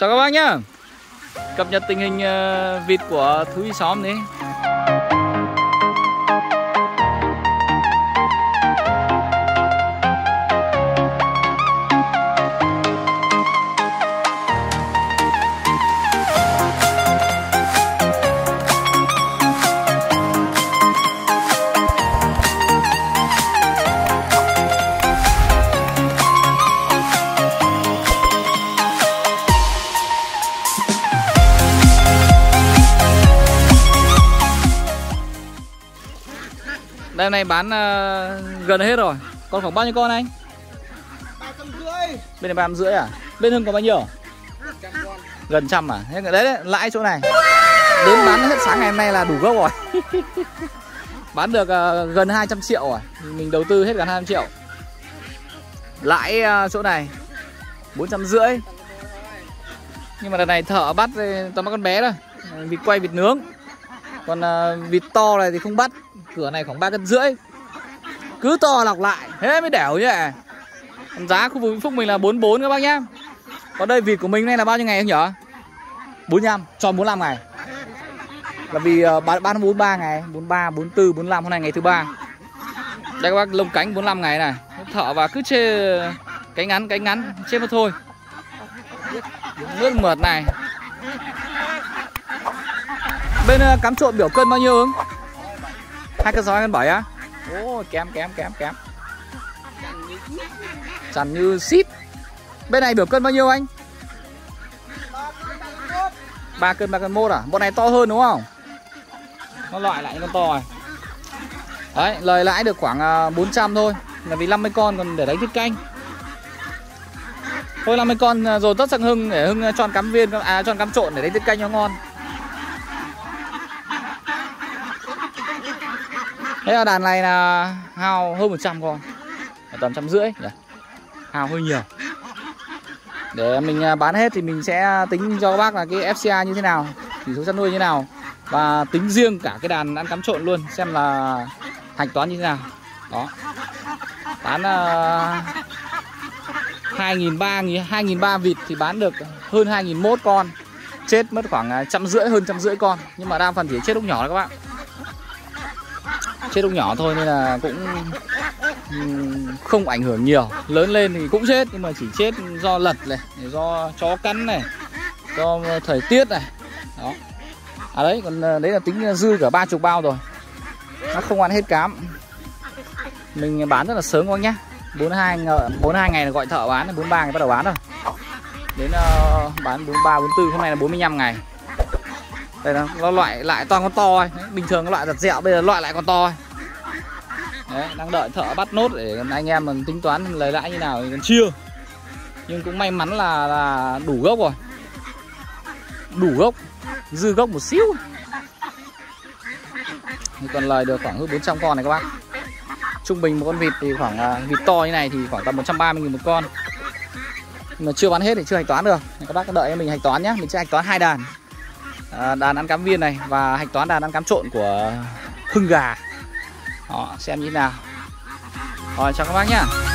Chào các bác nhá. Cập nhật tình hình ờ, vịt của thú y xóm đấy Đây hôm nay bán uh, gần hết rồi. Còn khoảng bao nhiêu con anh? Bên này ba trăm rưỡi à? Bên Hưng có bao nhiêu? Gần trăm à? Thế đấy, đấy lãi chỗ này. Đến bán hết sáng ngày hôm nay là đủ gốc rồi. Bán được uh, gần 200 triệu rồi. Mình đầu tư hết gần 200 triệu. Lãi uh, chỗ này 400 rưỡi. Nhưng mà đợt này thợ bắt toàn bắt con bé thôi. Vịt quay vịt nướng. Còn uh, vịt to này thì không bắt Cửa này khoảng 3 cân rưỡi. Cứ to lọc lại. Thế mới đẻo như vậy Còn giá khu vực Vĩnh Phúc mình là 44 các bác nhá. Còn đây vịt của mình này là bao nhiêu ngày anh nhở? 45 cho 45 ngày. Là vì uh, bán, bán 43 ngày 43, 44, 45 hôm nay ngày thứ ba. Đây các bác lông cánh 45 ngày này. Thợ và cứ chê cánh ngắn cánh ngắn chê mà thôi. Nước mượt này. Bên uh, cắm trộn biểu cân bao nhiêu ứng? Hai cân sáu cân bảy á? Ô kém kém kém kém. Chằn như xít. Bên này biểu cân bao nhiêu anh? Ba cân ba cân một à? Bọn này to hơn đúng không? Nó loại lại con to này đấy lời lãi được khoảng 400 thôi. Là vì 50 con còn để đánh tiết canh. Thôi 50 con rồi tất sang hưng để hưng cho cắm viên à cho cắm trộn để đánh tiết canh cho ngon Thế là đàn này là hao hơn 100 con. Tầm trăm rưỡi. Nhỉ? Hao hơi nhiều. Để mình à, bán hết thì mình sẽ tính cho các bác là cái FCA như thế nào Chỉ số chăn nuôi như thế nào Và tính riêng cả cái đàn ăn cắm trộn luôn Xem là hạch toán như thế nào. Đó. Bán uh, 2.300 2.300 vịt thì bán được hơn 2.001 con Chết mất khoảng à, trăm rưỡi hơn trăm rưỡi con. Nhưng mà đa phần thì chết lúc nhỏ đó các bạn chết lúc nhỏ thôi nên là cũng không ảnh hưởng nhiều. Lớn lên thì cũng chết nhưng mà chỉ chết do lật này do chó cắn này do thời tiết này. Đó. À đấy còn ờ, đấy là tính ờ, dư cả ba chục bao rồi. Nó không ăn hết cám. Mình bán rất là sớm các nhá. 42 42 ngày là gọi thợ bán 43 ngày bắt đầu bán rồi đến uh, bán 43 44 hôm nay là 45 ngày đây nó, nó loại lại toàn con to ấy. bình thường cái loại giật dẹo bây giờ loại lại con to ấy. Đấy, đang đợi thợ bắt nốt để anh em mình tính toán lời lãi như nào thì còn chưa. Nhưng cũng may mắn là là đủ gốc rồi. Đủ gốc dư gốc một xíu. Thì còn lời được khoảng hơn 400 con này các bác. Trung bình một con vịt thì khoảng à, vịt to như này thì khoảng tầm 130 000 một con. Nhưng mà chưa bán hết thì chưa hạch toán được. Các bác đợi mình hạch toán nhé mình sẽ hạch toán hai đàn à, đàn ăn cám viên này và hạch toán đàn ăn cám trộn của hưng gà. Đó xem như thế nào. Rồi chào các bác nhá.